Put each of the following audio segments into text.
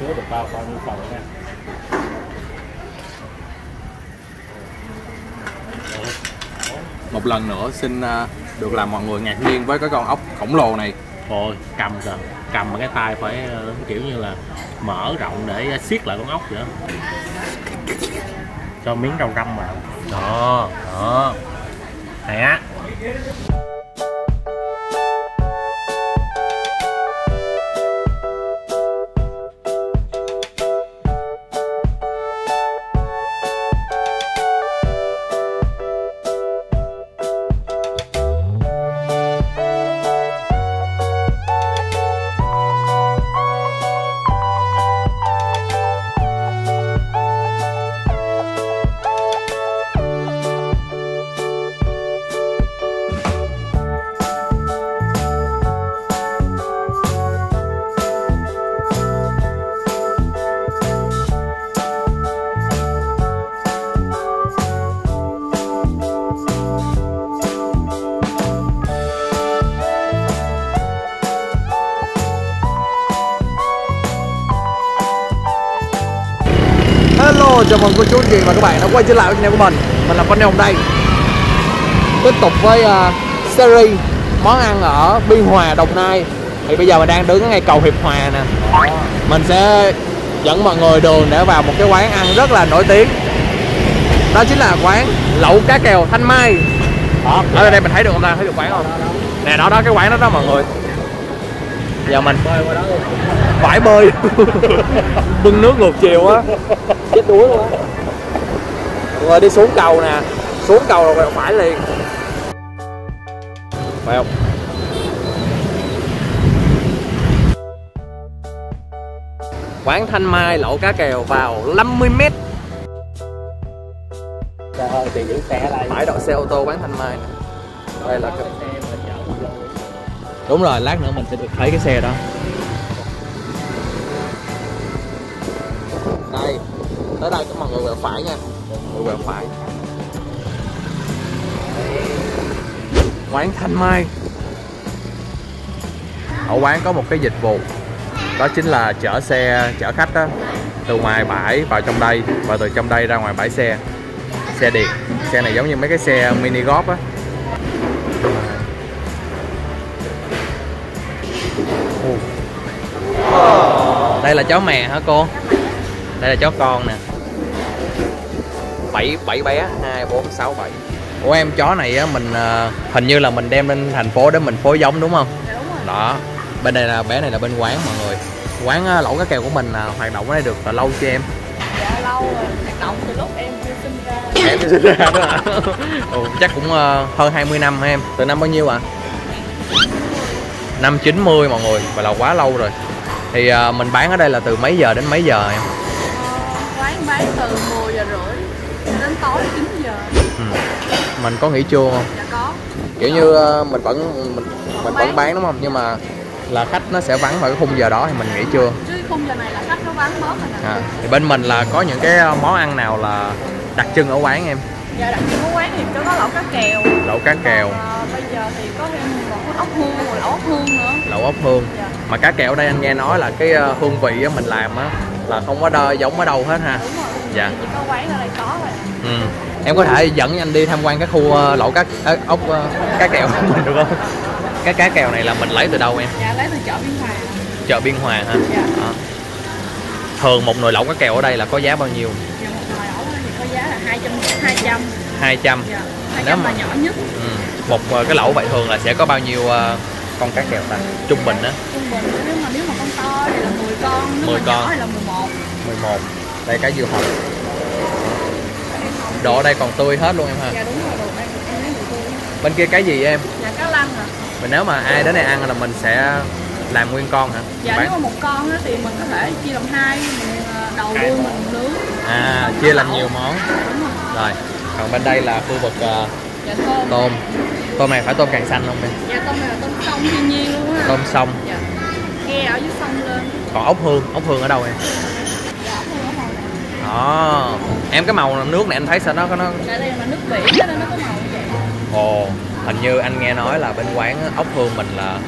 chứa được bao bao nhiêu phần nha một lần nữa xin à, được làm mọi người ngạc nhiên với cái con ốc khổng lồ này. Ôi, cầm kìa. Cầm bằng cái tay phải ờ, kiểu như là mở rộng để à, siết lại con ốc vậy cho miếng rau răm vào. Đó đó. Hay á chào mừng cô chú anh chị và các bạn đã quay trở lại với channel của mình. Mình là Văn Hồng đây. Tiếp tục với uh, series món ăn ở Biên Hòa, Đồng Nai. Thì bây giờ mình đang đứng ở ngay cầu Hiệp Hòa nè. Mình sẽ dẫn mọi người đường để vào một cái quán ăn rất là nổi tiếng. Đó chính là quán Lẩu Cá Kèo Thanh Mai. Đó Ở đây mình thấy được không ta? Thấy được quán không? Nè đó đó cái quán đó đó mọi người. Giờ mình bơi qua đó phải bơi. Bưng nước ngược chiều á chết đuối luôn á. Rồi đi xuống cầu nè. Xuống cầu rồi quẹo phải liền. Phải không? Quán thanh mai lẩu cá kèo vào 50 mét. Trời ơi thì giữ xe lại. Bãi đậu xe ô tô quán thanh mai nè. Đây là cái... đúng rồi lát nữa mình sẽ được thấy cái xe đó tới đây các mọi người quẹo phải nha. Mọi người quẹo phải. Quán thanh mai. Ở quán có một cái dịch vụ, đó chính là chở xe, chở khách đó từ ngoài bãi vào trong đây, và từ trong đây ra ngoài bãi xe. Xe điện. Xe này giống như mấy cái xe mini golf á. Đây là chó mè hả cô? Đây là chó con nè bảy bảy bé. Hai bốn sáu bảy. Ủa em chó này á mình ờ, hình như là mình đem lên thành phố để mình phối giống đúng không? Đó. Bên đây là bé này là bên quán mọi người. Quán ờ, lẩu cá kèo của mình là hoạt động ở đây được là lâu chưa em? Dạ lâu rồi, hoạt động từ lúc em sinh ra. Em sinh ra đó hả? Ừ, chắc cũng ờ, hơn 20 năm hả em? Từ năm bao nhiêu ạ? Năm 90 mọi người. Và là quá lâu rồi. Thì mình bán ở đây là từ mấy giờ đến mấy giờ em? Ờ, Quán bán từ 10 giờ mình có nghỉ trưa không? Dạ có. Kiểu như ờ, mình vẫn mình, mình vẫn bán đúng không? Nhưng mà là khách nó sẽ vắng vào cái khung giờ đó thì mình nghỉ trưa. Chứ khung giờ này là khách nó bán bớt rồi nè. À, thì bên mình là có những cái món ăn nào là đặc trưng ở quán em? Dạ đặc biệt của quán thì có lẩu cá kèo. Lẩu cá kèo. Còn, ờ, Bây giờ thì có thêm một ốc hương, lẩu ốc hương nữa. Lẩu ốc hương. Dạ. Mà cá kèo ở đây anh nghe nói là cái ờ, hương vị á, mình làm á là không có đo giống ở đâu hết ha. Đúng rồi. Dạ. Chỉ có quán ở đây có rồi ừ. em có thể dẫn anh đi tham quan cái khu ờ, lẩu cá ờ, ốc ờ, cá kèo của mình được không? Cái cá kèo này là mình lấy từ đâu em? Dạ lấy từ chợ Biên Hòa. Chợ biên hòa ha Dạ. Đó. thường một nồi lẩu cá kèo ở đây là có giá bao nhiêu? Dạ một nồi ấu thì có giá là 200 200 200 Dạ Nếu 200 mà- nhỏ nhất. Ừ. một cái lẩu vậy thường là sẽ có bao nhiêu con cá kèo ta? Trung bình á. Trung bình. Nếu mà nếu mà con to thì là 10 con Nếu 10 mà con. nhỏ thì là 11 11 đây cá dưa hồng đồ ở đây còn tươi hết luôn em ha. Dạ đúng rồi, đồ ăn em lấy tươi. Bên kia cái gì em? Dạ cá lăng à mình nếu mà ai đến đây ăn là mình sẽ làm nguyên con hả? Dạ Bán- nếu mà một con á thì mình có thể chia làm hai mình ờ, đầu đuôi mình nướng. À chia làm nhiều món. Đúng rồi. Rồi còn bên đây là khu vực ờ, Dạ tôm. tôm. Tôm này phải tôm càng xanh không em? Dạ tôm này là tôm sông thiên nhiên luôn á. Tôm sông. Dạ Ghe ở dưới sông lên. Còn ốc hương ốc hương ở đâu em Dạ ốc hương ở màu này đó em cái màu nước này anh thấy sao? Nó có nó đây là nước biển nên nó có màu như vậy. Ồ hình như anh nghe nói là bên quán ốc hương mình là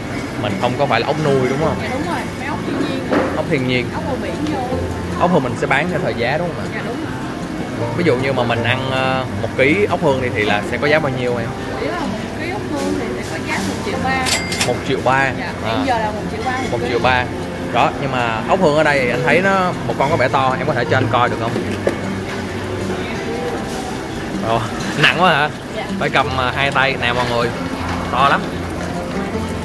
mình không có phải là ốc nuôi đúng không? Dạ đúng rồi, mấy ốc thiên nhiên. Ốc thiên nhiên. Ốc bầu biển vô. Ốc hương mình sẽ bán theo thời giá đúng không ạ? Dạ đúng rồi. Ví dụ như mà mình ăn ờ, một ký ốc hương đi thì là sẽ có giá bao nhiêu em? Là một ký ốc hương thì sẽ có giá một triệu ba. Một triệu ba. Dạ à, giờ là một triệu ba một triệu ba đó nhưng mà ốc hương ở đây thì anh thấy nó một con có vẻ to em có thể cho anh coi được không? Ồ, nặng quá hả? Dạ. Phải cầm ờ, hai tay nè mọi người. To lắm.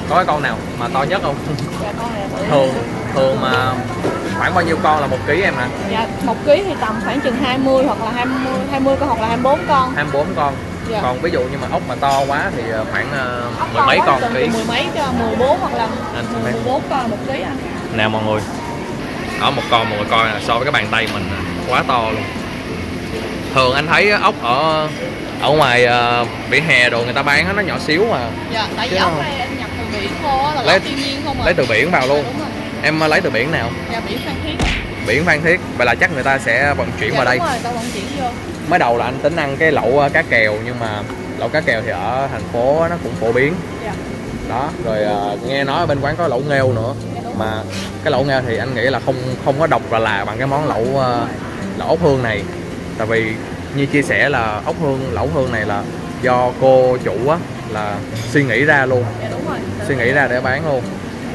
Có cái con nào mà to nhất không? Dạ con này thường thường mà khoảng bao nhiêu con là một ký em hả? Dạ một ký thì tầm khoảng chừng 20 hoặc là 20 20 con hoặc là 24 con. 24 con. Dạ. còn ví dụ như mà ốc mà to quá thì ờ, khoảng ốc mười mấy con ký. mười mấy cho 14 hoặc là bán. 14 con một ký anh nè mọi người. Đó một con mọi người coi nè so với cái bàn tay mình quá to luôn. Thường anh thấy ốc ở ở ngoài ờ, vỉa hè đồ người ta bán nó nhỏ xíu mà. Dạ tại vì ốc đây em nhập từ biển khô là Lấy- thiên nhiên không à. lấy từ biển vào luôn. Dạ, em ờ, lấy từ biển nào? Dạ biển phan thiết. Biển phan thiết. Vậy là chắc người ta sẽ vận chuyển dạ, vào đây. rồi tao vận chuyển vô. Mới đầu là anh tính ăn cái lẩu ờ, cá kèo nhưng mà lẩu cá kèo thì ở thành phố nó cũng phổ biến. Dạ đó rồi ờ, nghe nói ở bên quán có lẩu nghêu nữa. Mà cái lẩu nghêu thì anh nghĩ là không không có độc và là bằng cái món lẩu ờ, lẩu ốc hương này. Tại vì như chia sẻ là ốc hương lẩu hương này là do cô chủ á là suy nghĩ ra luôn. Dạ rồi. Suy nghĩ ra để bán luôn.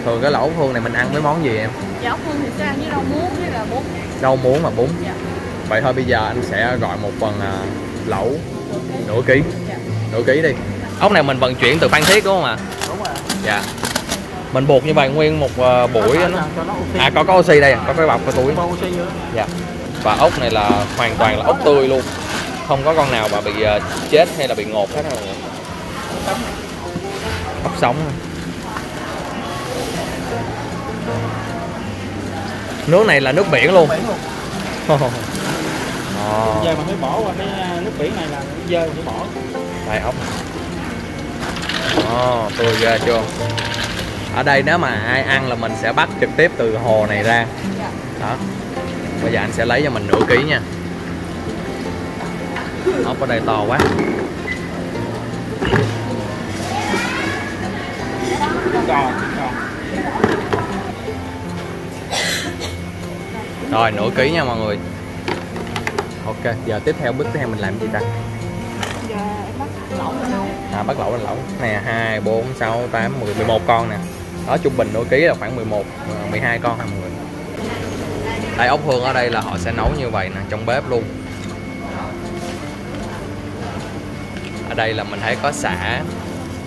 Thường cái lẩu ốc hương này mình ăn với món gì em? Dạ ốc hương thì sẽ ăn với rau muống với là bún. Rau muống và bún. Dạ. Vậy thôi bây giờ anh sẽ gọi một phần à, lẩu nửa ký. Dạ. Nửa ký đi. Ốc này mình vận chuyển từ phan thiết đúng không ạ dạ. Mình buộc như vậy nguyên một à, buổi á nó. nó à có có oxy đây có cái bọc cái túi. Dạ. Và ốc này là hoàn toàn là ốc tươi luôn. Không có con nào mà bị à, chết hay là bị ngột hết rồi ốc sống nước này là nước biển luôn. Giờ mà phải bỏ qua cái à, nước biển này là dơ phải bỏ. Đây ốc Ồ, tươi ghê chưa? Ở đây nếu mà ai ăn là mình sẽ bắt trực tiếp từ hồ này ra. Dạ. Đó. Bây giờ anh sẽ lấy cho mình nửa ký nha. Ốc ở đây to quá. Rồi nửa ký nha mọi người. Ok giờ tiếp theo bước tiếp theo mình làm gì ta à bắt lẩu bắt lẩu. Nè hai bốn sáu tám mười mười một con nè. Đó trung bình nửa ký là khoảng 11 ờ, 12 con ha mọi người? Đây ốc hương ở đây là họ sẽ nấu như vậy nè trong bếp luôn. Ở đây là mình thấy có xả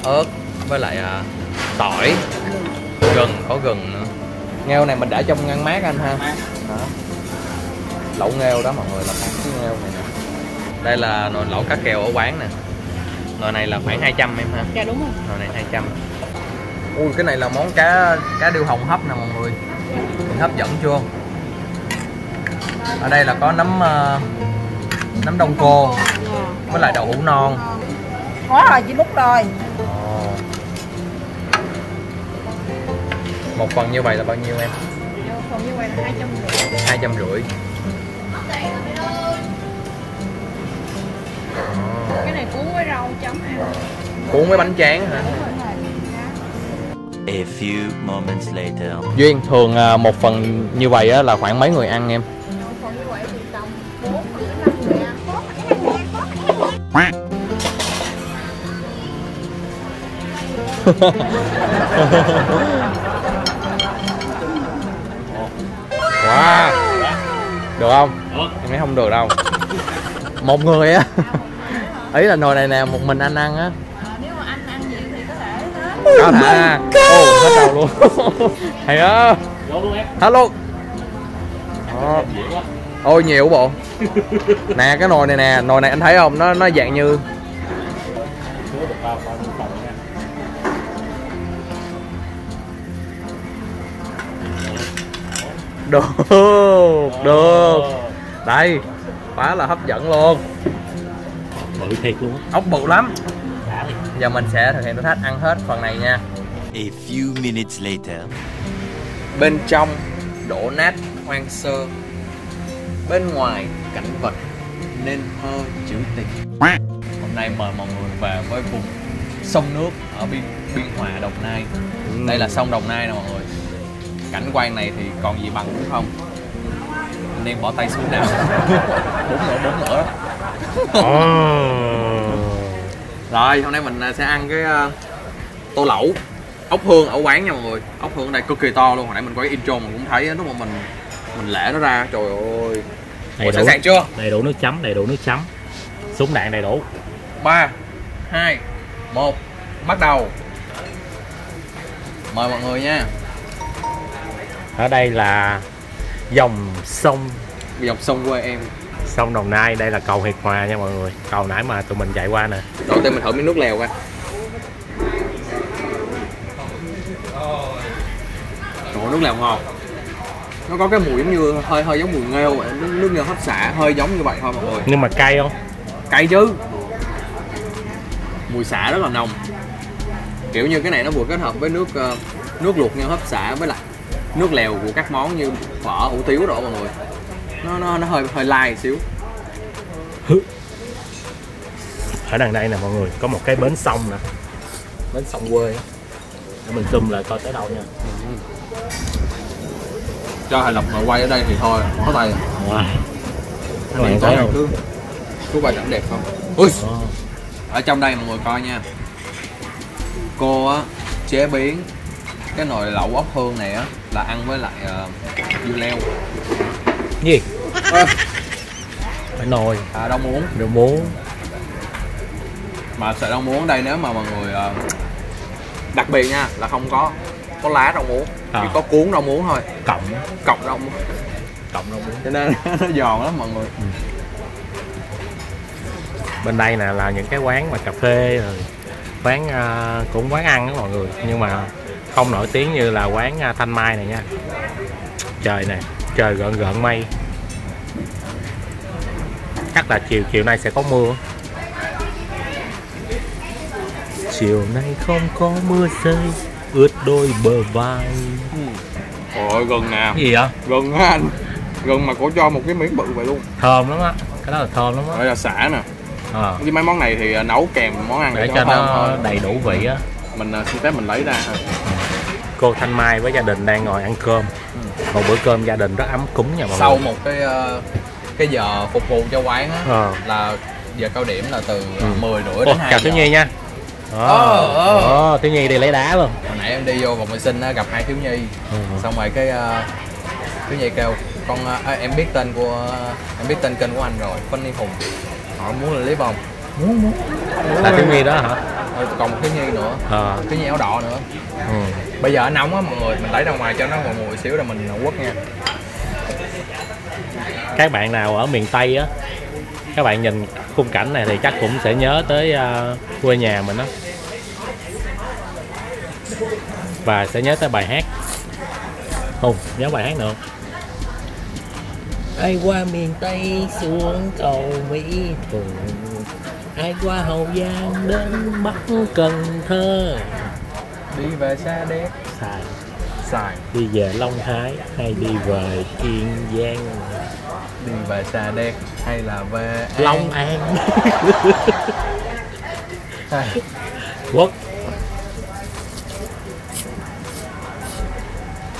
ớt với lại à, tỏi. Gừng có gừng nữa. Nghêu này mình để trong ngăn mát anh ha. Đó. lẩu nghêu đó mọi người là cái nghêu này nè. Đây là nồi lẩu cá kèo ở quán nè nồi này là khoảng 200 em ha. Dạ đúng rồi. Nồi này 200 ui cái này là món cá cá điêu hồng hấp nè mọi người. Nhìn hấp dẫn chưa? Ở đây là có nấm ờ, nấm đông cô với lại đậu hũ non. Có rồi chị bút rồi. Ồ. một phần như vậy là bao nhiêu em? Còn như vậy là 250 hai trăm rưỡi này cuốn với rau chấm ăn. Cuốn với bánh tráng hả? A few moments later. duyên thường à, một phần như vậy á, là khoảng mấy người ăn em? Còn như vậy thì tầm 4 hoặc là 5 người ăn. Wow. Được không? Được. em thấy không được đâu. Một người á ý là nồi này nè một mình anh ăn á. Ờ, Nếu mà anh ăn nhiều thì có thể hết có thể ô hết đầu luôn. Hay á. Hết luôn quá. Ôi nhiều bộ. Nè cái nồi này nè nồi này anh thấy không? Nó nó dạng như được được được. Đây quá là hấp dẫn luôn bự thiệt luôn á. Ốc bự lắm. Giờ mình sẽ thực hiện thử thách ăn hết phần này nha. A few minutes later. bên trong đổ nát hoang sơ. Bên ngoài cảnh vật nên thơ trữ tình. Hôm nay mời mọi người về với vùng sông nước ở biên biên hòa đồng nai. Đây là sông đồng nai nè mọi người. Cảnh quan này thì còn gì bằng đúng không? Anh em bỏ tay xuống nào. Bốn nữa bốn nữa rồi hôm nay mình à, sẽ ăn cái à, tô lẩu ốc hương ở quán nha mọi người. Ốc hương ở đây cực kỳ to luôn hồi nãy mình quay intro mình cũng thấy lúc mà mình mình lẻ nó ra trời ơi. Đầy đủ. sẵn sàng chưa? Đầy đủ nước chấm đầy đủ nước chấm. Súng đạn đầy đủ. Ba hai một bắt đầu. Mời mọi người nha. Ở đây là dòng sông. Dọc sông quê em sông Đồng Nai đây là cầu Hiệp Hòa nha mọi người. Cầu nãy mà tụi mình chạy qua nè. Đầu tiên mình thử miếng nước lèo coi. Trời nước lèo ngon nó có cái mùi giống như hơi hơi giống mùi nghêu vậy. nước, nước nghêu hấp xả hơi giống như vậy thôi mọi người. Nhưng mà cay không? Cay chứ. Mùi xả rất là nồng. Kiểu như cái này nó vừa kết hợp với nước ờ, nước luộc nghêu hấp xả với lại nước lèo của các món như phở hủ tiếu đó mọi người nó nó nó hơi hơi lai xíu. Ở đằng đây nè mọi người có một cái bến sông nè. Bến sông quê. Để mình zoom lại coi tới đâu nha. Cho hài lộc mà quay ở đây thì thôi bỏ tay. Wow. các Anh bạn em thấy có không cứ cứ quay cảnh đẹp không? Ui. Đó. ở trong đây mọi người coi nha. Cô á chế biến cái nồi lẩu ốc hương này á là ăn với lại uh, dưa leo. Gì Ơ, phải nồi. À rau muống rau muống mà sợi rau muống ở đây nếu mà mọi người ờ, đặc biệt nha là không có có lá rau muống À. chỉ có cuốn rau muống thôi. Cộng cọng rau muống. Cộng rau muống. Cho nên nó giòn lắm mọi người. Bên đây nè là những cái quán mà cà phê rồi quán à, cũng quán ăn đó mọi người. Nhưng mà không nổi tiếng như là quán thanh mai này nha. Trời nè trời gợn gợn mây chắc là chiều chiều nay sẽ có mưa. Chiều nay không có mưa rơi ướt đôi bờ vai. Ôi gần nè. Cái gì vậy? Gần á anh. Gần mà cổ cho một cái miếng bự vậy luôn. Thơm lắm á. Cái đó là thơm lắm á. Đây là xả nè. Ờ, với mấy món này thì ờ, nấu kèm món ăn để cho, cho nó thôi. đầy đủ vị á. Mình ờ, xin phép mình lấy ra cô Thanh Mai với gia đình đang ngồi ăn cơm. Một bữa cơm gia đình rất ấm cúng nha mọi sau người. một cái ờ, cái giờ phục vụ cho quán á Ờ. là giờ cao điểm là từ Ừ. 10 rưỡi đến 2 chào giờ. Thiếu Nhi nha. Đó, Ờ, ờ. Đó, Thiếu Nhi đi lấy đá luôn hồi nãy em đi vô vòng vệ sinh á, gặp hai thiếu nhi. Ừ. xong rồi cái ờ, thiếu nhi kêu con ờ, à, em biết tên của em biết tên kênh của anh rồi Funny Hùng. Họ muốn là clip không muốn muốn. Là Thiếu Nhi đó hả? Còn một thiếu nhi nữa. Ờ, thiếu nhi áo đỏ nữa. Ừ. bây giờ nóng á mọi người mình lấy ra ngoài cho nó nguội nguội xíu rồi mình quất nha các bạn nào ở miền Tây á các bạn nhìn khung cảnh này thì chắc cũng sẽ nhớ tới à, quê nhà mình đó và sẽ nhớ tới bài hát. Hùng nhớ bài hát nữa? Ai qua miền Tây xuống cầu Mỹ? Thuận Ai qua Hậu Giang đến Bắc Cần Thơ? Đi về xa đét Xài xài đi về Long Hải hay đi về Kiên Giang đi về xa đét hay là về An? Long An. À, Quốc.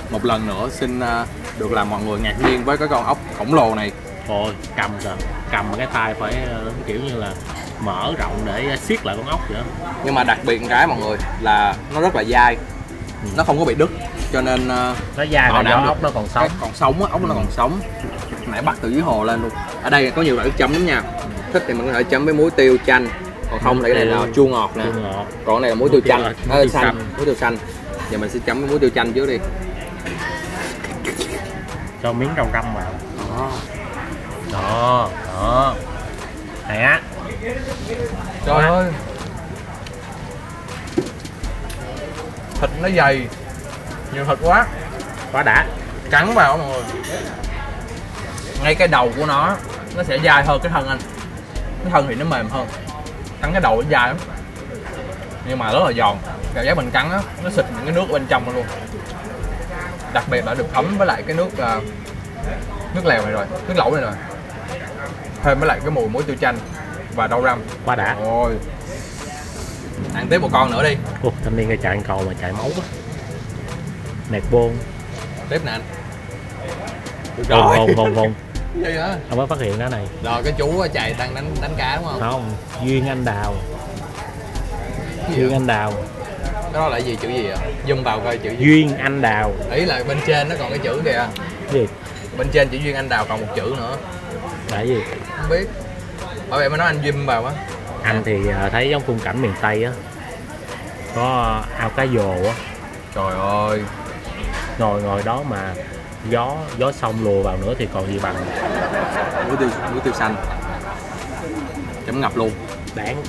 Một lần nữa xin ờ, được làm mọi người ngạc nhiên với cái con ốc khổng lồ này. Ôi cầm kìa cầm cái tay phải ờ, kiểu như là mở rộng để siết lại con ốc vậy đó. nhưng mà đặc biệt một cái mọi người là nó rất là dai. Nó không có bị đứt cho nên ờ, nó đảm được. ốc nó còn sống. Cái còn sống á ốc nó còn sống nãy bắt từ dưới hồ lên luôn. Ở đây có nhiều loại nước chấm lắm nha. Thích thì mình có thể chấm với muối tiêu chanh. Còn không thì cái này là chua ngọt nè. Còn cái này là muối tiêu chanh. muối tiêu xanh xanh. muối tiêu xanh. Giờ mình sẽ chấm với muối tiêu chanh trước đi. Cho miếng rau răm vào. Đó. Đó này á trời ơi. Thịt nó dày. Nhiều thịt quá. Quá đã. Cắn vào mọi người ngay cái đầu của nó nó sẽ dai hơn cái thân anh. Cái thân thì nó mềm hơn. Cắn cái đầu nó dai lắm. Nhưng mà rất là giòn. Cảm giác mình cắn á nó xịt những cái nước bên trong luôn. Đặc biệt là được ấm với lại cái nước à, nước lèo này rồi nước lẩu này rồi. Thêm với lại cái mùi muối tiêu chanh và rau răm. Quá đã. Ôi. Ăn tiếp một con nữa đi. Ủa, thanh niên cái chạy cầu mà chạy máu quá. Nẹt bôn. Tiếp nè anh hùng hùng hùng hùng Gì vậy? ông mới phát hiện đó này. Rồi cái chú chạy đang đánh đánh cá đúng không? không duyên anh đào. Gì duyên vậy? anh đào. Cái đó là gì chữ gì ạ? Zoom vào coi chữ gì. Duyên anh đào. Ý là bên trên nó còn cái chữ kìa. Gì? Bên trên chữ Duyên Anh Đào còn một chữ nữa. Là cái gì? Không biết. Bởi vậy mới nói anh zoom vào á. Anh thì à, thấy giống khung cảnh miền tây á. Có ao cá dồ á. Trời ơi. Ngồi ngồi đó mà gió gió sông lùa vào nữa thì còn gì bằng. Muối tiêu, muối tiêu xanh. Chấm ngập luôn. Đáng.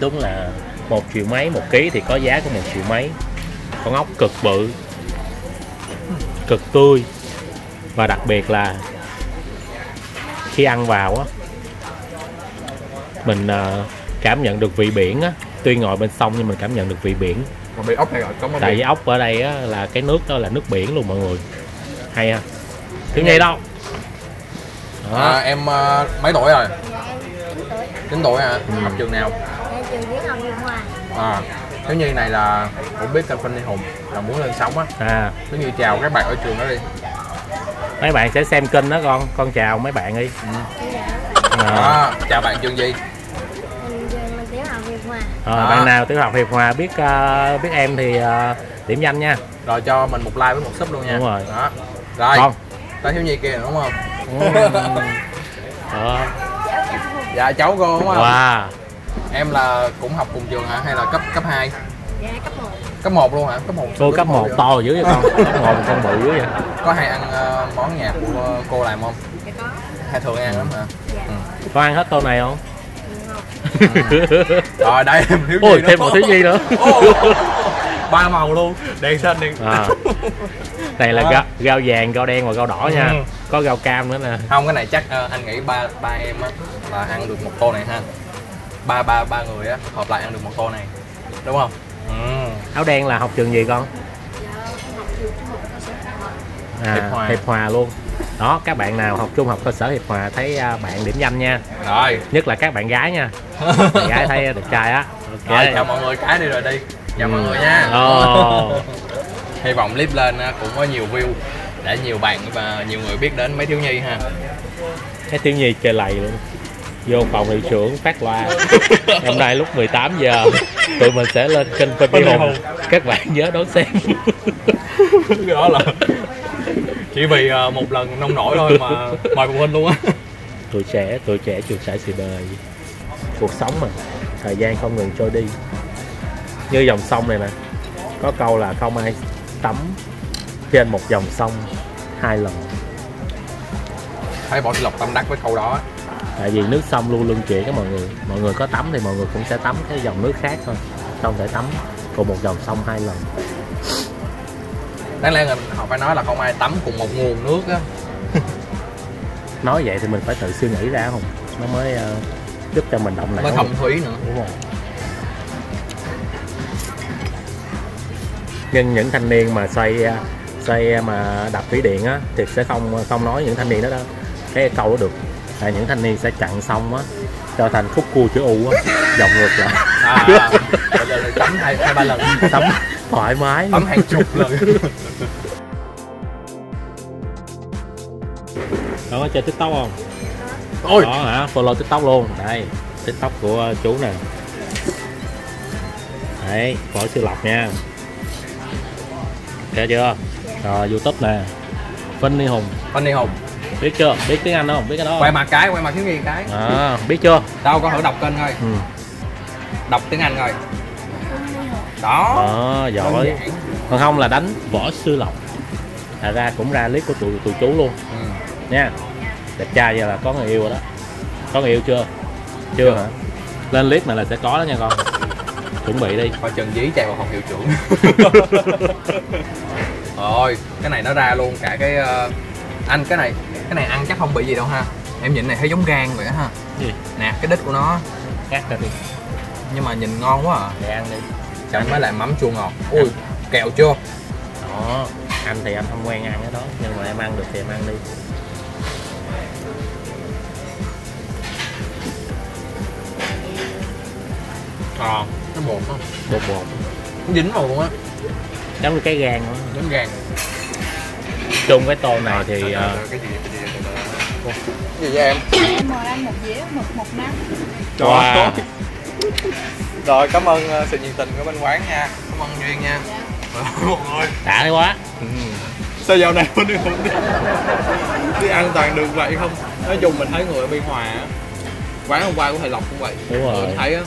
Đúng là một triệu mấy một ký thì có giá của một triệu mấy. Con ốc cực bự cực tươi. Và đặc biệt là khi ăn vào á mình à, cảm nhận được vị biển á. Tuy ngồi bên sông nhưng mình cảm nhận được vị biển. Mà bị ốc hay gọi có tại vì ốc ở đây á là cái nước đó là nước biển luôn mọi người hay ha thiếu nhi đâu đó. à, Em ờ, mấy tuổi rồi? 9 tuổi hả? Ừ. Học trường nào? À Thiếu Nhi này là cũng biết kênh Funny Hùng Là muốn lên sóng á à Thiếu Nhi chào các bạn ở trường đó đi mấy bạn sẽ xem kênh đó con con chào mấy bạn đi à, à, Chào bạn trường gì? ờ, À. bạn nào tiểu học hiệp hòa biết ờ, biết em thì ờ, điểm danh nha Rồi cho mình một like với một sub luôn nha Đúng rồi. Đó Rồi con Tới Thiếu Nhi kia đúng không? ờ, Dạ cháu cô đúng không? wow Em là cũng học cùng trường hả? Hay là cấp cấp 2? dạ cấp 1 Cấp 1 luôn hả? Cấp 1 cô cấp 1 to dữ vậy con cấp một con bự dữ vậy Có hay ăn ờ, món nhà của cô làm không? dạ có Hay thường ăn lắm hả? dạ Ừ. con ăn hết tô này không không Rồi đây em thiếu ôi gì thêm một thứ gì nữa ba màu luôn đèn xanh đèn à. Này là gao, gao vàng gao đen và gao đỏ nha. Ừ. có gao cam nữa nè. Không cái này chắc ờ, anh nghĩ ba ba em á là ăn được một tô này ha. Ba ba ba người á hợp lại ăn được một tô này. Đúng không? Ừ. áo đen là học trường gì con? À, Hiệp Hòa. hiệp hòa luôn. Đó các bạn nào học trung học cơ sở hiệp hòa thấy à, bạn điểm danh nha. Rồi. Nhất là các bạn gái nha. Bạn gái thấy đẹp trai á. Ok. rồi chào mọi người cái đi rồi đi. Chào mọi Ừ. người nha. Ồ. hy vọng clip lên cũng có nhiều view để nhiều bạn và nhiều người biết đến mấy thiếu nhi ha. Cái thiếu nhi chơi lầy luôn. Vô phòng hiệu trưởng phát loa. Hôm nay lúc 18 giờ tụi mình sẽ lên kênh Đi Hùng các bạn nhớ đón xem. Đó là chỉ vì ờ, một lần nông nổi thôi mà mời phụ huynh luôn á. Tuổi trẻ tuổi trẻ chuột sải sự đời cuộc sống mà thời gian không ngừng trôi đi. Như dòng sông này nè có câu là không ai tắm. Trên một dòng sông hai lần. Thấy bỏ lộc tâm đắc với câu đó. Tại vì nước sông luôn luân chuyển các mọi người. Mọi người có tắm thì mọi người cũng sẽ tắm cái dòng nước khác thôi. Không thể tắm. Cùng một dòng sông hai lần. Đáng lẽ là họ phải nói là không ai tắm cùng một nguồn nước á. Nói vậy thì mình phải tự suy nghĩ ra không? Nó mới ờ, giúp cho mình động mới não thâm thúy nữa. Đúng rồi nhưng những thanh niên mà xoay ờ, xoay ờ, mà đập thủy điện á thì sẽ không không nói những thanh niên đó đó cái câu đó được. Là những thanh niên sẽ chặn xong á cho thành khúc cua chữ u á. Vòng ngược lại. À, tắm hai, hai ba lần. Tắm thoải mái. Tắm hàng chục lần. Đó có chơi tiktok không? Ôi. Đó hả? Follow tiktok luôn. Đây tiktok của chú nè. Đấy phổi siêu lọc nha ok chưa? Rồi youtube nè. Vinh Ni Hùng. Anh đi hùng. Biết chưa? Biết tiếng Anh không? Biết cái đó quay không? mặt cái quay mặt thiếu nhi cái. À, biết chưa? Đâu có thử đọc kênh coi. Ừ. đọc tiếng anh coi. Đó. Đó đơn giỏi còn không là đánh võ sư lộc. Thật ra cũng ra clip của tụi tụi chú luôn. Ừ. nha. Đẹp trai vậy là có người yêu rồi đó. Có người yêu chưa? Chưa hả? Lên clip này là sẽ có đó nha con chuẩn bị đi. Coi trần dí chạy vào phòng hiệu trưởng. Rồi cái này nó ra luôn cả cái ờ, anh cái này cái này ăn chắc không bị gì đâu ha. Em nhìn này thấy giống gan vậy ha. Gì? Nè cái đít của nó. Cắt ra đi. Nhưng mà nhìn ngon quá à. Để ăn đi. Chẳng mới lại mắm chua ngọt. Ui kẹo chưa? Đó anh thì anh không quen ăn cái đó nhưng mà em ăn được thì em ăn đi. Ờ cái bột á bột bột. Nó dính vào luôn á. Giống như cái gan đó. giống gan chung cái tô này thì ờ, cái gì vậy em? Em mời anh một dĩa mực một nắng wow. rồi cảm ơn ờ, sự nhiệt tình của bên quán nha. Cảm ơn duyên nha. Mọi người. Đã đấy quá. Sao dạo này mình không đi? Đi ăn toàn đường vậy không? Nói chung mình thấy người ở biên hòa á quán hôm qua của thầy lộc cũng vậy. Đúng rồi. mình thấy á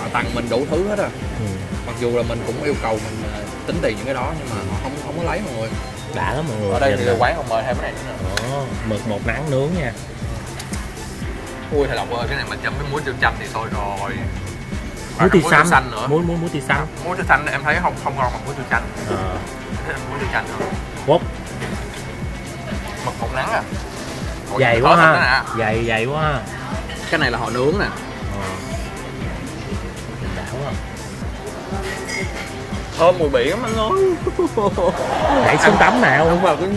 họ tặng mình đủ thứ hết à ừ. mặc dù là mình cũng yêu cầu mình ờ, tính tiền những cái đó nhưng mà họ không không có lấy mọi người. Đã lắm mọi người. Ở đây thì quán còn mời thêm cái này nữa nè Đó, mực một nắng nướng nha. Ui thầy lộc ơi cái này mình chấm với muối tiêu chanh thì thôi rồi. Muối tiêu cả xanh. nữa. Muối muối muối tiêu xanh. Muối tiêu xanh em thấy không không ngon bằng muối tiêu chanh. Ờ. Muối tiêu chanh thôi Quất, mực một nắng à. Ủa, dày quá ha. nè. dày dày quá ha. Cái này là họ nướng nè. Ờ. Thơm mùi biển lắm anh ơi. Nhảy xuống tắm nào. Đúng vào cái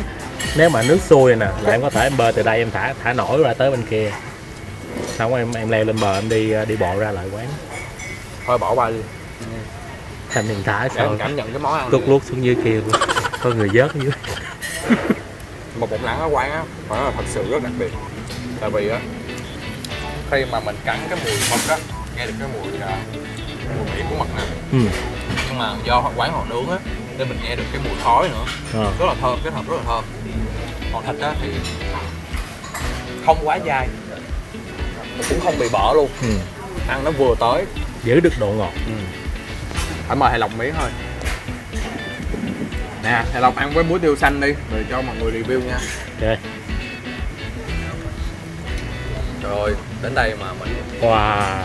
nếu mà nước sôi nè là em có thể em bơi từ đây em thả thả nổi ra tới bên kia. Xong rồi em em leo lên bờ em đi đi bộ ra lại quán. Thôi bỏ qua đi. Thành hiện thả sao cảm nhận cái món ăn tuốt luốt xuống dưới kia luôn. Có người vớt dưới. Một bột nắng ở quán á phải nói là thật sự rất đặc biệt. Tại vì á khi mà mình cắn cái mùi mực á nghe được cái mùi à, mùi biển của mực nè. Ừ. nhưng mà do quán họ nướng á nên mình nghe được cái mùi khói nữa. Ờ. rất là thơm kết hợp rất là thơm. Còn thịt á thì không quá dai. Cũng không bị bở luôn. Ừ. ăn nó vừa tới. Giữ được độ ngọt. Phải mời thầy lộc miếng thôi. Nè thầy lộc ăn với muối tiêu xanh đi rồi cho mọi người review nha. Ok. Rồi đến đây mà mình wow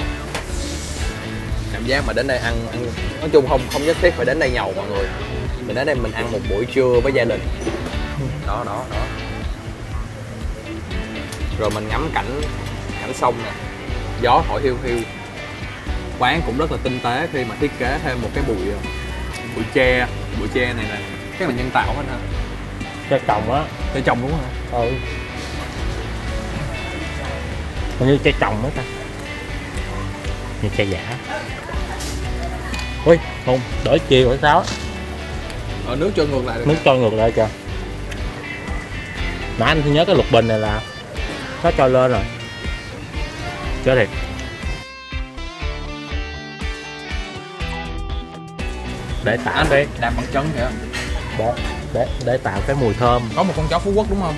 cảm giác mà đến đây ăn ăn nói chung không không nhất thiết phải đến đây nhậu mọi người. Mình đến đây mình ăn một buổi trưa với gia đình. Đó đó đó. Rồi mình ngắm cảnh cảnh sông nè. Gió thổi hiu hiu. Quán cũng rất là tinh tế khi mà thiết kế thêm một cái bụi bụi tre bụi tre này nè. Cái là nhân tạo hết hả? Cho chồng á. Để trồng đúng không ừ. Hình như cây trồng đó ta. Như cây giả ui không đổi chiều hay sao ở nước cho ngược lại được nước cho ngược lại kìa. Mà anh thì nhớ cái lục bình này là nó cho lên rồi. Chơi thiệt. Để tạo cái đạp bằng chân kìa. Đó, để để tạo cái mùi thơm. Có một con chó phú quốc đúng không?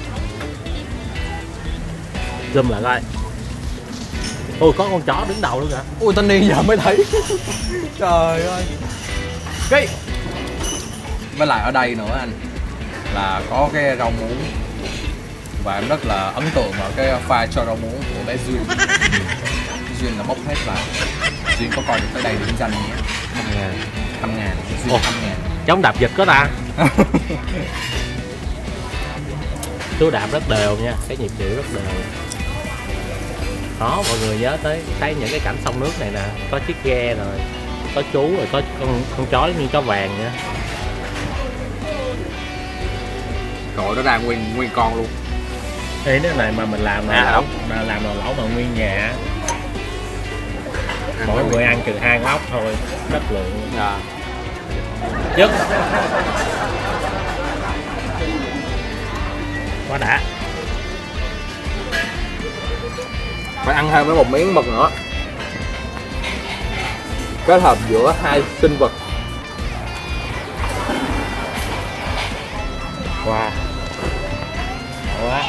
Zoom lại coi ôi có con chó đứng đầu luôn kìa ui đi giờ mới thấy. Trời ơi. Cái với lại ở đây nữa anh là có cái rau muống. Và em rất là ấn tượng vào cái pha cho rau muống của bé duyên. Duyên là bốc hết vào duyên có coi được tới đây điểm danh nhé. Trăm ngàn. Trăm ngàn. Duyên trăm ngàn. Chống đạp giật có ta. Chú đạp rất đều nha. Cái nhịp điệu rất đều đó mọi người nhớ tới thấy những cái cảnh sông nước này nè. Có chiếc ghe rồi có chú rồi có con con chó như chó vàng nữa. Rồi nó ra nguyên nguyên con luôn. Ê, cái này mà mình làm À, là ốc. mà làm nồi lẩu bằng nguyên nhà Ăn mỗi người ăn chừng hai con ốc thôi chất lượng. Dạ. chất quá đã phải ăn thêm với một miếng mực nữa. Kết hợp giữa hai sinh vật. Wow. Quá.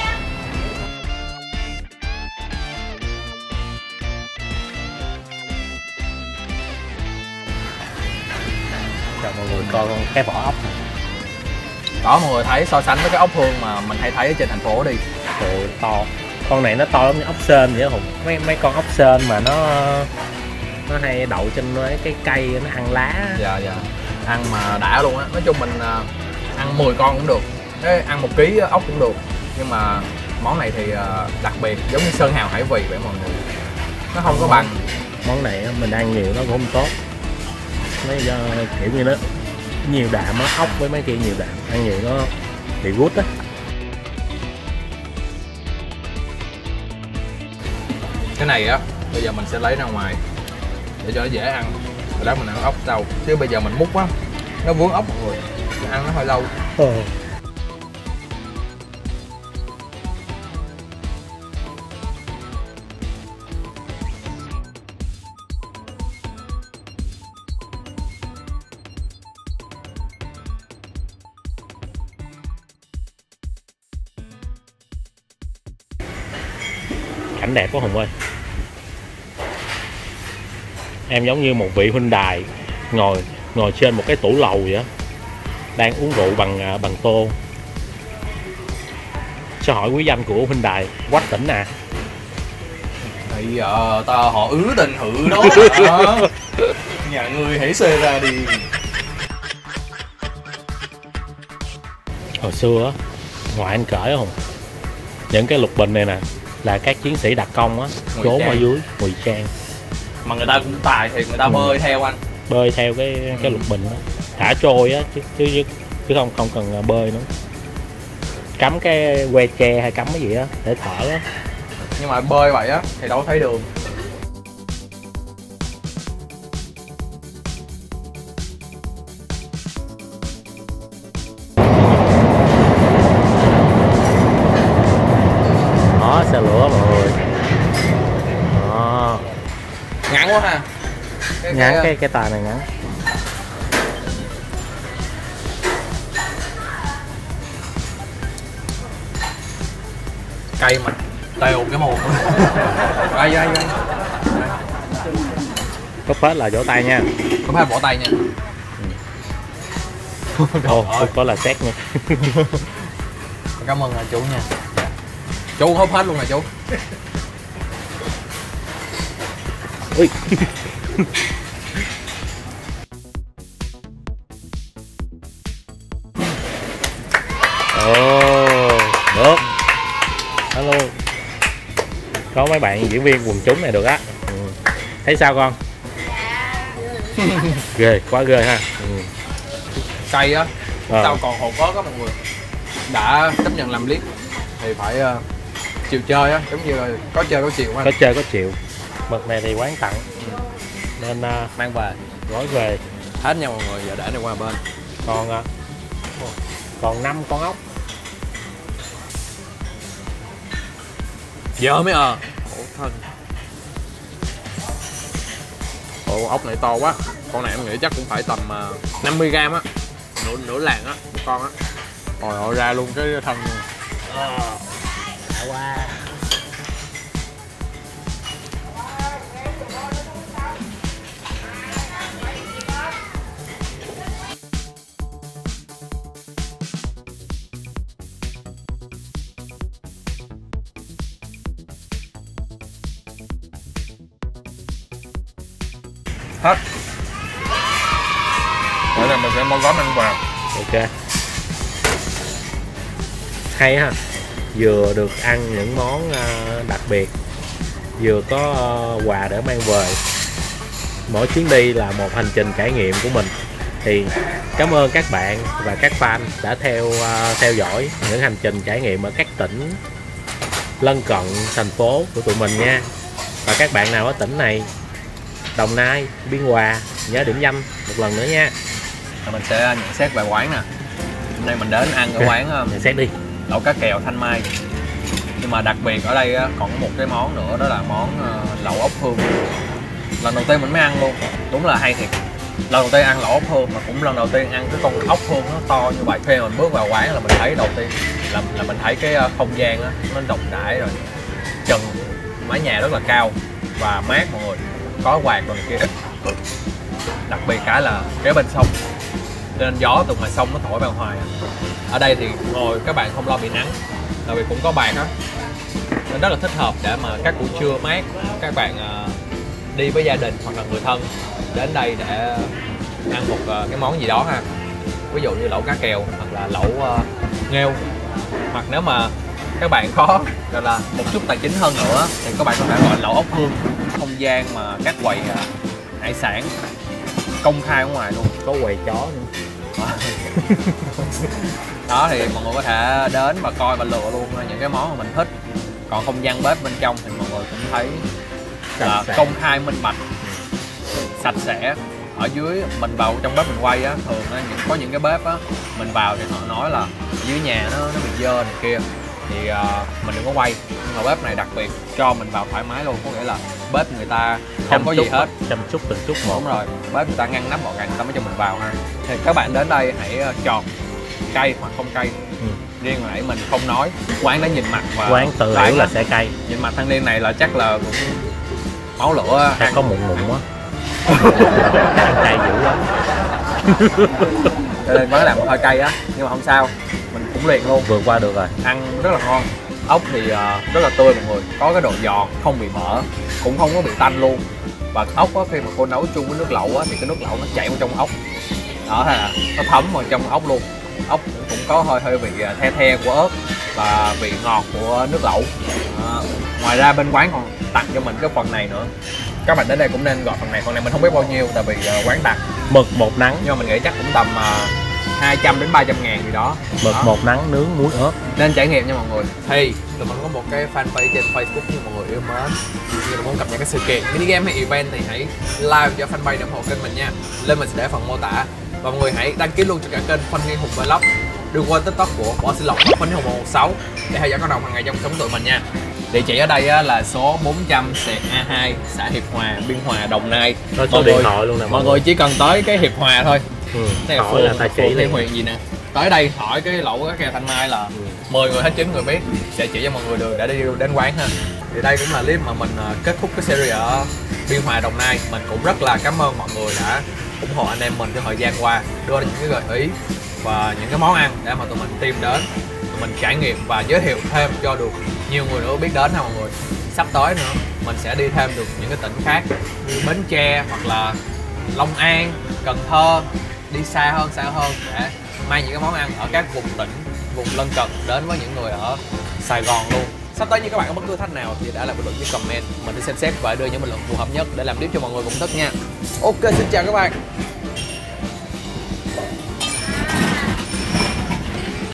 Cho mọi người coi con cái vỏ ốc. Này đó mọi người thấy so sánh với cái ốc hương mà mình hay thấy ở trên thành phố đi. Trời to con này nó to giống như ốc sên vậy hùng. Mấy mấy con ốc sên mà nó nó hay đậu trên mấy cái cây nó ăn lá. Dạ dạ. Ăn mà đã luôn á. Nói chung mình à, ăn 10 con cũng được. Thế ăn một ký ốc cũng được. Nhưng mà món này thì à, đặc biệt giống như sơn hào hải vị vậy mọi người. Nó không có bằng. món này mình ăn nhiều nó cũng không tốt. Mấy do kiểu như nó nhiều đạm á ốc với mấy kia nhiều đạm. Ăn nhiều nó bị gút á cái này á, bây giờ mình sẽ lấy ra ngoài để cho nó dễ ăn. Rồi đó mình ăn ốc sau chứ bây giờ mình múc á nó vướng ốc mọi người ăn nó hơi lâu. Ờ. cảnh đẹp quá hùng ơi. Em giống như một vị huynh đài ngồi ngồi trên một cái tủ lầu vậy đang uống rượu bằng à, bằng tô. Cho hỏi quý danh của huynh đài quách tỉnh à Bây giờ ta họ ứ tình hự đó? Nhà ngươi hãy xê ra đi. Hồi xưa á ngoại anh cởi không những cái lục bình này nè là các chiến sĩ đặc công á trốn ở dưới ngụy trang. Mà người ta cũng tài thì người ta Ừ. bơi theo anh. Bơi theo cái cái lục bình đó. Thả trôi á chứ chứ chứ, chứ không không cần à, bơi nữa. Cắm cái que tre hay cắm cái gì á để thở á Nhưng mà bơi vậy á thì đâu thấy đường ngắn cái, cái cái tài này ngắn. Cây mà tèo cái mồm. Đây đây đây. Có phết là vỗ tay nha. Không phải bỏ tay nha. Ồ, có là xét nha. Cảm ơn chú nha. Chú hốt hết luôn nè chú. Ui. Mấy bạn diễn viên quần chúng này được á. Ừ. Thấy sao con? ghê, quá ghê ha. Ừ. cây á Ờ. tao còn hột ớt á mọi người đã chấp nhận làm clip thì phải ờ, chiều chơi á giống như là có chơi có chiều á Có chơi có chịu. Mực này thì quán tặng. Nên à, mang về gói về hết nha mọi người giờ để này qua bên còn à, còn năm con ốc giờ mới ờ thân. Ồ, ốc này to quá. Con này em nghĩ chắc cũng phải tầm à, 50 gram á. Nửa nửa làng á một con á. Rồi ôi ra luôn cái thân luôn. Ờ. đã quá sẽ mua gói ăn vào ok. Hay ha. Vừa được ăn những món ờ, đặc biệt vừa có ờ, quà để mang về. Mỗi chuyến đi là một hành trình trải nghiệm của mình. Thì cảm ơn các bạn và các fan đã theo ờ, theo dõi những hành trình trải nghiệm ở các tỉnh lân cận thành phố của tụi mình nha. Và các bạn nào ở tỉnh này Đồng Nai, Biên Hòa nhớ điểm danh một lần nữa nha. Rồi mình sẽ nhận xét về quán nè. Hôm nay mình đến ăn ở quán ờ, nhận xét đi. Lẩu cá kèo thanh mai. Nhưng mà đặc biệt ở đây á, còn có một cái món nữa đó là món ờ, lẩu ốc hương. Lần đầu tiên mình mới ăn luôn đúng là hay thiệt. Lần đầu tiên ăn lẩu ốc hương mà cũng lần đầu tiên ăn cái con ốc hương nó to như vậy. Khi mình bước vào quán là mình thấy đầu tiên là, là mình thấy cái không gian á nó rộng rãi rồi. Trần mái nhà rất là cao và mát mọi người. Có quạt rồi này kia. Đặc biệt cái là kế bên sông cho nên gió từ ngoài sông nó thổi vào hoài à. ở đây thì ngồi các bạn không lo bị nắng tại vì cũng có bàn á. Nên rất là thích hợp để mà các buổi trưa mát các bạn à, đi với gia đình hoặc là người thân đến đây để ăn một à, cái món gì đó ha. Ví dụ như lẩu cá kèo hoặc là lẩu à, nghêu. Hoặc nếu mà các bạn có gọi là một chút tài chính hơn nữa thì các bạn có thể gọi lẩu ốc hương. Không gian mà các quầy hải sản công khai ở ngoài luôn có quầy chó nữa. đó thì mọi người có thể đến và coi và lựa luôn những cái món mà mình thích. Còn không gian bếp bên trong thì mọi người cũng thấy là công khai minh bạch sạch sẽ. Ở dưới mình vào trong bếp mình quay á thường á những có những cái bếp á mình vào thì họ nói là dưới nhà nó nó bị dơ này kia thì à, mình đừng có quay. Nhưng mà bếp này đặc biệt cho mình vào thoải mái luôn có nghĩa là bếp người ta không có gì hết. chăm chút từng chút một. Đúng rồi bếp người ta ngăn nắp gọn gàng người ta mới cho mình vào ha. Thì các bạn đến đây hãy ờ, chọn cay hoặc không cay. Ừ. riêng nãy mình không nói. Quán đã nhìn mặt và quán tự hiểu là sẽ cay. nhìn mặt thanh niên này là chắc là cũng máu lửa ăn có mụn mụn quá. Ăn cay dữ lắm cho nên quán làm hơi cay á nhưng mà không sao cũng liền luôn. Vượt qua được rồi. Ăn rất là ngon. Ốc thì ờ, rất là tươi mọi người. Có cái độ giòn không bị mỡ cũng không có bị tanh luôn. Và ốc á, khi mà cô nấu chung với nước lẩu á, thì cái nước lẩu nó chảy vào trong ốc. Đó là nó thấm vào trong ốc luôn. Ốc cũng, cũng có hơi hơi vị ờ, the the của ớt và vị ngọt của nước lẩu. Đó. ngoài ra bên quán còn tặng cho mình cái phần này nữa. Các bạn đến đây cũng nên gọi phần này. Phần này mình không biết bao nhiêu tại vì ờ, quán tặng. Mực một nắng. Nhưng mà mình nghĩ chắc cũng tầm uh, 200 đến 300 ngàn gì đó. Mực Đó. một nắng nướng muối ớt. Nên trải nghiệm nha mọi người. Thì tụi mình có một cái fanpage trên Facebook như mọi người yêu mến. Như là muốn cập nhật các sự kiện mini game hay event thì hãy like cho fanpage để ủng hộ kênh mình nha. Lên mình sẽ để phần mô tả. Và mọi người hãy đăng ký luôn cho cả kênh Phân Niên Hùng Vlog. Đừng quên tiktok của Võ Sĩ Lộc và Phân Niên Hùng 116 để theo dõi cộng đồng hàng ngày trong sống tụi mình nha. Địa chỉ ở đây á, là số 400 A2 xã Hiệp Hòa Biên Hòa Đồng Nai. Có số Mọi điện thoại luôn nè mọi người. chỉ cần tới cái Hiệp Hòa thôi ừ. là hỏi là phường Thiên liền Huyền gì nè? Tới đây hỏi cái lẩu cái kè thanh mai là 10 người hết 9 người biết. Sẽ chỉ cho mọi người đường để đi đến quán ha. Thì đây cũng là clip mà mình ờ, kết thúc cái series ở Biên Hòa Đồng Nai. Mình cũng rất là cảm ơn mọi người đã ủng hộ anh em mình trong thời gian qua đưa ra những cái gợi ý và những cái món ăn để mà tụi mình tìm đến tụi mình trải nghiệm và giới thiệu thêm cho được nhiều người nữa biết đến ha mọi người. Sắp tới nữa mình sẽ đi thêm được những cái tỉnh khác như Bến Tre hoặc là Long An, Cần Thơ đi xa hơn xa hơn để mang những cái món ăn ở các vùng tỉnh, vùng lân cận đến với những người ở Sài Gòn luôn. Sắp tới như các bạn có bất cứ thách nào thì đã lại bình luận với comment. Mình sẽ xem xét và đưa những bình luận phù hợp nhất để làm clip cho mọi người cùng thức nha. Ok, xin chào các bạn.